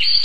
you.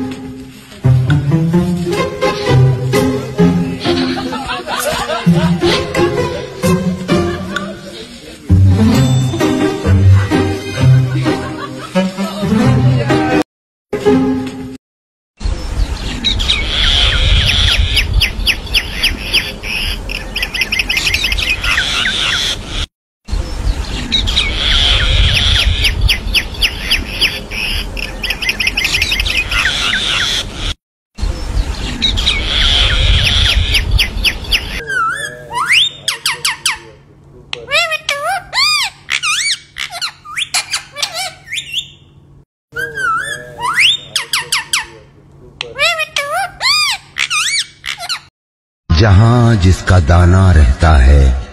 जहाँ जिसका दाना रहता है,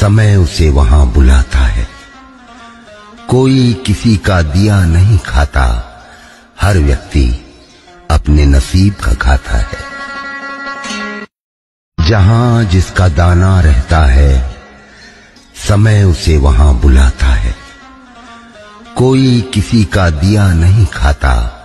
समय उसे वहाँ बुलाता है। कोई किसी का दिया नहीं खाता, हर व्यक्ति अपने नसीब का खाता है। जहाँ जिसका दाना रहता है, समय उसे वहाँ बुलाता है। कोई किसी का दिया नहीं खाता